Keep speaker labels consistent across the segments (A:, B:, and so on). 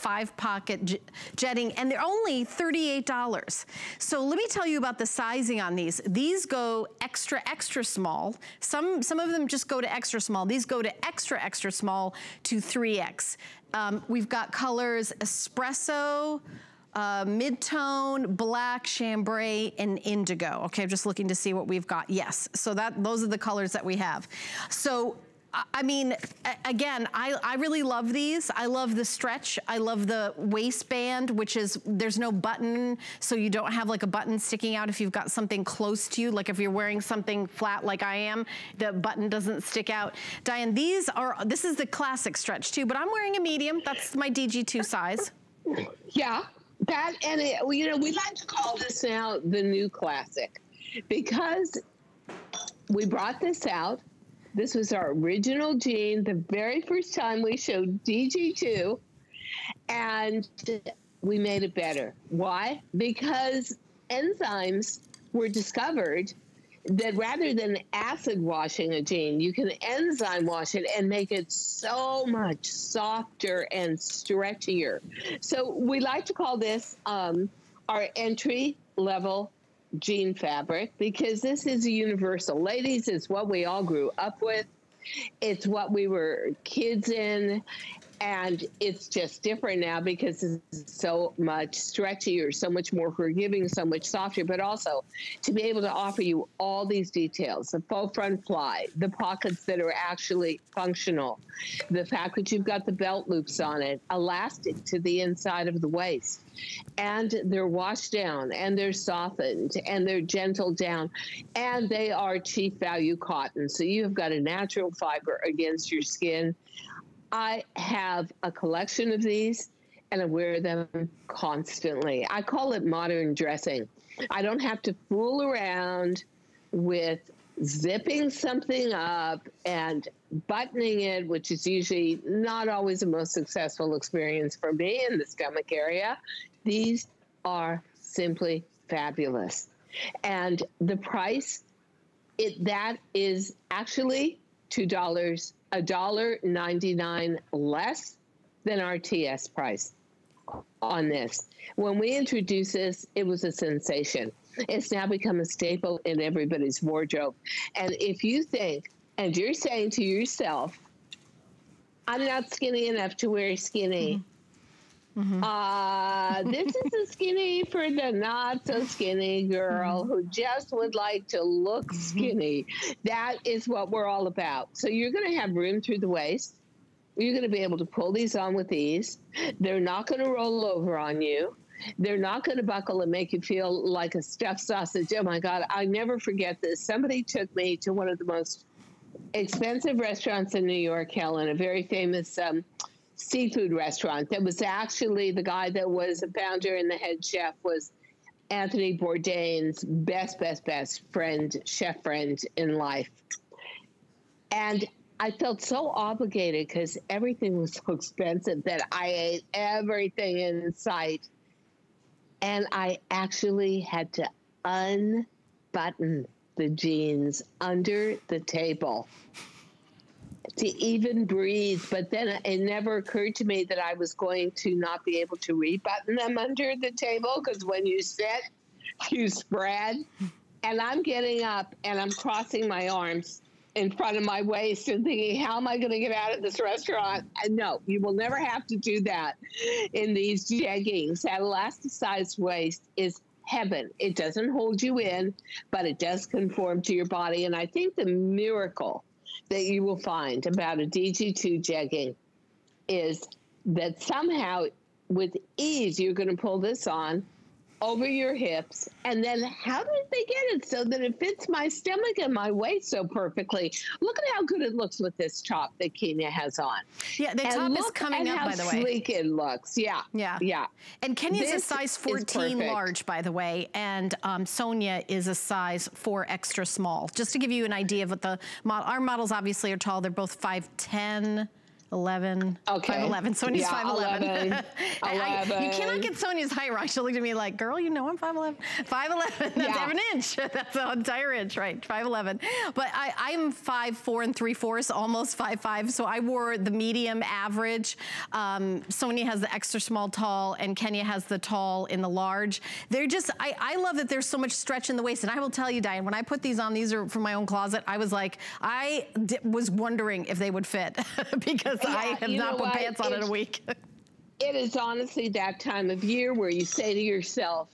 A: five pocket jegging, and they're only $38. So let me tell you about the sizing on these. These go extra, extra small. Some, some of them just go to extra small. These go to extra, extra small to 3X. Um, we've got colors espresso, uh, mid-tone, black, chambray, and indigo. Okay, I'm just looking to see what we've got. Yes, so that those are the colors that we have. So I mean, again, I, I really love these. I love the stretch. I love the waistband, which is, there's no button, so you don't have like a button sticking out if you've got something close to you. Like if you're wearing something flat like I am, the button doesn't stick out. Diane, these are, this is the classic stretch too, but I'm wearing a medium. That's my DG2 size.
B: Yeah, that, and it, you know, we like to call this now the new classic because we brought this out this was our original jean, the very first time we showed DG2, and we made it better. Why? Because enzymes were discovered that rather than acid washing a jean, you can enzyme wash it and make it so much softer and stretchier. So we like to call this um, our entry level jean fabric because this is a universal. Ladies, it's what we all grew up with. It's what we were kids in and it's just different now because it's so much stretchier, so much more forgiving, so much softer, but also to be able to offer you all these details the faux front fly, the pockets that are actually functional, the fact that you've got the belt loops on it, elastic to the inside of the waist. And they're washed down and they're softened and they're gentle down and they are cheap value cotton. So you've got a natural fiber against your skin. I have a collection of these and I wear them constantly. I call it modern dressing. I don't have to fool around with zipping something up and buttoning it, which is usually not always the most successful experience for me in the stomach area. These are simply fabulous. And the price, it that is actually two dollars a dollar ninety nine less than our TS price on this. When we introduced this, it was a sensation. It's now become a staple in everybody's wardrobe. And if you think, and you're saying to yourself, I'm not skinny enough to wear skinny. Mm-hmm. Mm-hmm. Uh, this is a skinny for the not so skinny girl mm-hmm. who just would like to look mm-hmm. skinny. That is what we're all about. So you're going to have room through the waist. You're going to be able to pull these on with ease. They're not going to roll over on you. They're not going to buckle and make you feel like a stuffed sausage. Oh my God, I never forget this. Somebody took me to one of the most expensive restaurants in New York, Helen, a very famous um, seafood restaurant that was actually the guy that was the founder and the head chef was Anthony Bourdain's best, best, best friend, chef friend in life. And I felt so obligated because everything was so expensive that I ate everything in sight. And I actually had to unbutton the jeans under the table to even breathe. But then it never occurred to me that I was going to not be able to rebutton them under the table because when you sit, you spread. And I'm getting up and I'm crossing my arms in front of my waist and thinking, how am I going to get out of this restaurant? And no, you will never have to do that in these jeggings. That elasticized waist is heaven. It doesn't hold you in, but it does conform to your body. And I think the miracle that you will find about a DG2 jegging is that somehow with ease you're going to pull this on over your hips. And then how did they get it so that it fits my stomach and my waist so perfectly? Look at how good it looks with this top that Kenya has on.
A: Yeah, the and top is coming up, by the way.
B: sleek it looks. Yeah.
A: Yeah.
B: Yeah.
A: And Kenya's this a size 14 large, by the way. And um, Sonia is a size 4 extra small. Just to give you an idea of what the model, our models obviously are tall. They're both 5'10", 11, okay. 5'11", Sonia's yeah, 5'11". I, you cannot get Sonia's height wrong. She looked at me like, girl, you know I'm 5'11". 5'11", that's yeah. an inch. That's an entire inch, right, 5'11". But I, I'm 5'4 and 3 fourths, almost 5'5", so I wore the medium average. Um, Sonia has the extra small tall, and Kenya has the tall in the large. They're just, I, I love that there's so much stretch in the waist, and I will tell you, Diane, when I put these on, these are from my own closet, I was like, I was wondering if they would fit because yeah, I have not put pants on in a week.
B: it is honestly that time of year where you say to yourself,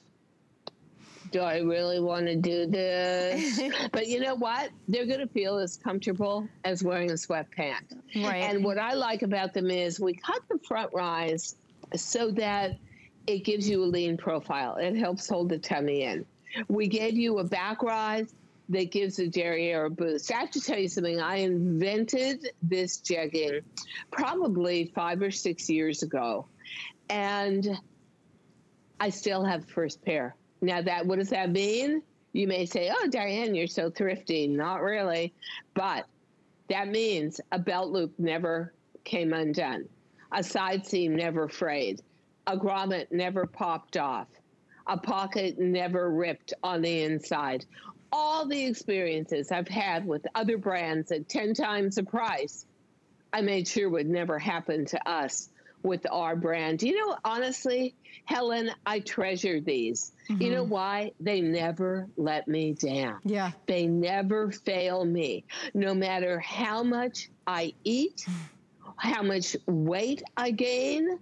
B: do I really want to do this? but you know what? They're going to feel as comfortable as wearing a sweatpant. Right. And what I like about them is we cut the front rise so that it gives you a lean profile. It helps hold the tummy in. We gave you a back rise that gives the derriere a boost. I have to tell you something. I invented this jegging probably five or six years ago, and I still have the first pair. Now, that what does that mean? You may say, "Oh, Diane, you're so thrifty." Not really, but that means a belt loop never came undone, a side seam never frayed, a grommet never popped off, a pocket never ripped on the inside all the experiences I've had with other brands at 10 times the price, I made sure would never happen to us with our brand. You know, honestly, Helen, I treasure these. Mm-hmm. You know mm-hmm. why? They never let me down.
A: Yeah.
B: They never fail me. No matter how much I eat, how much weight I gain,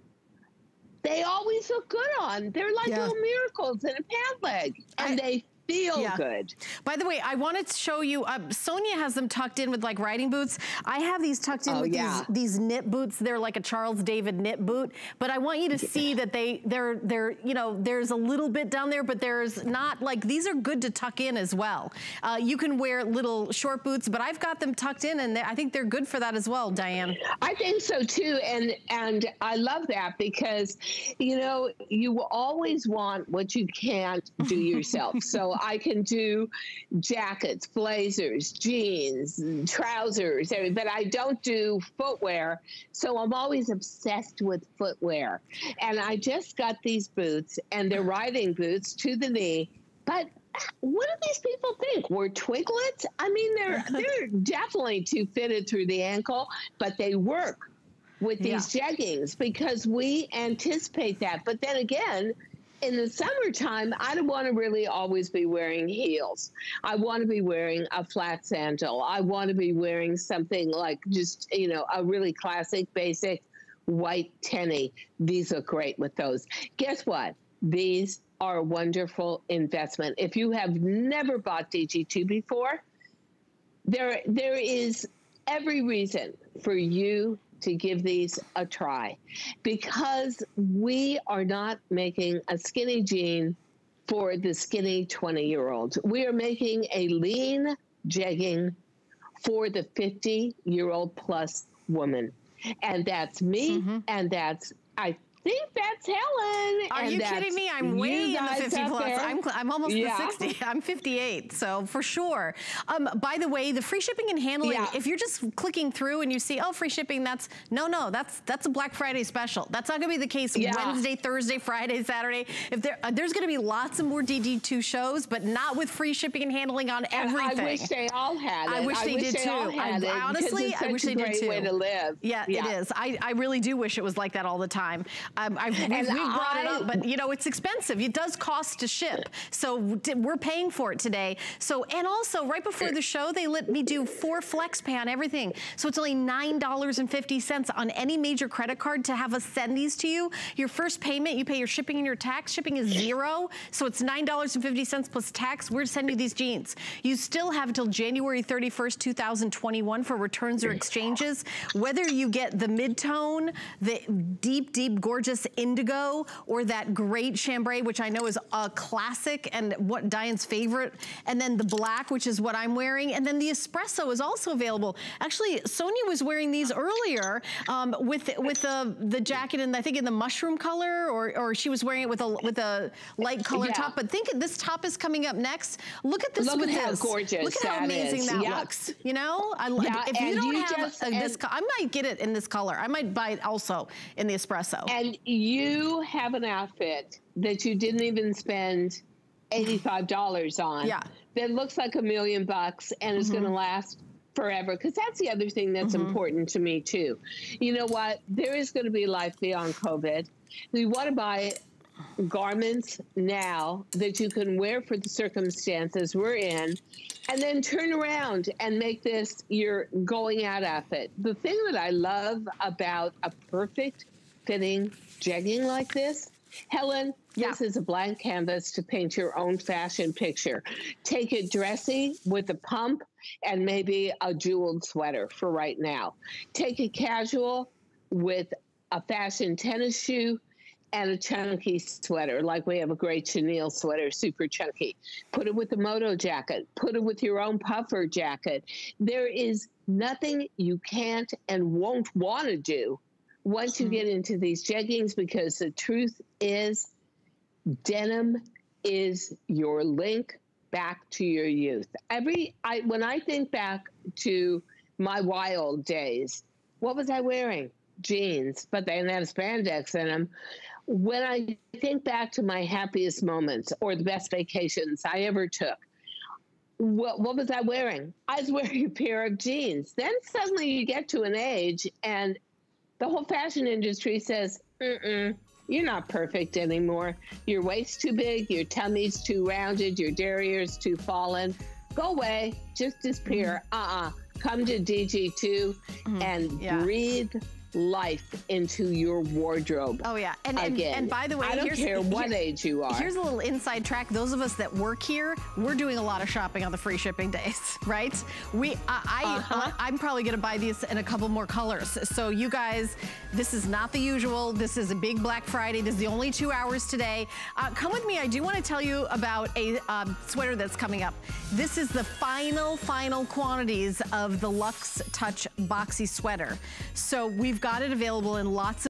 B: they always look good on. They're like yeah. little miracles in a pant leg. And I, they feel yeah. good.
A: By the way, I wanted to show you, um, Sonia has them tucked in with like riding boots. I have these tucked in oh, with yeah. these, these knit boots. They're like a Charles David knit boot, but I want you to see that they, they're, they're, you know, there's a little bit down there, but there's not like, these are good to tuck in as well. Uh, you can wear little short boots, but I've got them tucked in and I think they're good for that as well, Diane.
B: I think so too. And, and I love that because, you know, you always want what you can't do yourself. so I can do jackets, blazers, jeans, trousers, but I don't do footwear. So I'm always obsessed with footwear. And I just got these boots, and they're riding boots to the knee. But what do these people think? We're twiglets? I mean, they're they're definitely too fitted through the ankle, but they work with these yeah. jeggings because we anticipate that. But then again, in the summertime, I don't want to really always be wearing heels. I want to be wearing a flat sandal. I want to be wearing something like just, you know, a really classic, basic white tenny. These look great with those. Guess what? These are a wonderful investment. If you have never bought DG2 before, there there is every reason for you to give these a try because we are not making a skinny jean for the skinny 20 year old. We are making a lean jegging for the 50 year old plus woman. And that's me, mm-hmm. and that's I think that's Helen.
A: Are you kidding me? I'm way in the 50 plus. I'm, I'm almost yeah. the 60. I'm 58, so for sure. Um, by the way, the free shipping and handling, yeah. if you're just clicking through and you see, oh, free shipping, that's, no, no, that's that's a Black Friday special. That's not gonna be the case yeah. Wednesday, Thursday, Friday, Saturday. If there, uh, There's gonna be lots of more DG2 shows, but not with free shipping and handling on everything.
B: And I wish they all had it.
A: I wish
B: I
A: they
B: wish
A: did
B: they
A: too. I, honestly, I wish they did too.
B: way to live.
A: Yeah, it is. I, I really do wish it was like that all the time. Um, I, we, we brought I, it up, but you know, it's expensive. It does cost to ship. So we're paying for it today. So, and also right before the show, they let me do four flex pay on everything. So it's only $9.50 on any major credit card to have us send these to you. Your first payment, you pay your shipping and your tax. Shipping is zero. So it's $9.50 plus tax. We're sending you these jeans. You still have until January 31st, 2021 for returns or exchanges. Whether you get the mid-tone, the deep, deep, gorgeous indigo or that great chambray, which I know is a classic and what Diane's favorite. And then the black, which is what I'm wearing. And then the espresso is also available. Actually, Sonia was wearing these earlier um, with with the the jacket and I think in the mushroom color, or or she was wearing it with a with a light color yeah. top. But think this top is coming up next. Look at this
B: Look
A: with
B: at
A: this.
B: how gorgeous
A: Look at how amazing
B: is.
A: that looks. You know, I, love yeah, if you don't you have just, a, this, I might get it in this color. I might buy it also in the espresso.
B: And and you have an outfit that you didn't even spend $85 on
A: yeah.
B: that looks like a million bucks and is mm-hmm. going to last forever because that's the other thing that's mm-hmm. important to me too you know what there is going to be life beyond covid we want to buy garments now that you can wear for the circumstances we're in and then turn around and make this your going out outfit the thing that i love about a perfect fitting jegging like this helen yeah. This is a blank canvas to paint your own fashion picture. Take it dressy with a pump and maybe a jeweled sweater for right now. Take it casual with a fashion tennis shoe and a chunky sweater, like we have a great chenille sweater, super chunky. Put it with a moto jacket. Put it with your own puffer jacket. There is nothing you can't and won't want to do once you mm-hmm. get into these jeggings because the truth is denim is your link back to your youth. Every I when I think back to my wild days, what was I wearing? Jeans, but they had spandex in them. When I think back to my happiest moments or the best vacations I ever took, what, what was I wearing? I was wearing a pair of jeans. Then suddenly you get to an age and the whole fashion industry says, mm you're not perfect anymore. Your waist's too big, your tummy's too rounded, your derriere's too fallen. Go away, just disappear. Uh uh-uh. uh Come to DG2 mm-hmm. and yeah. breathe life into your wardrobe.
A: Oh yeah, and and, and by the way,
B: I don't care what age you are.
A: Here's a little inside track. Those of us that work here, we're doing a lot of shopping on the free shipping days, right? We, I. I am probably gonna buy these in a couple more colors. So you guys, this is not the usual. This is a big Black Friday. This is the only two hours today. Uh, come with me. I do want to tell you about a um, sweater that's coming up. This is the final, final quantities of the Luxe Touch Boxy sweater. So we've got it available in lots of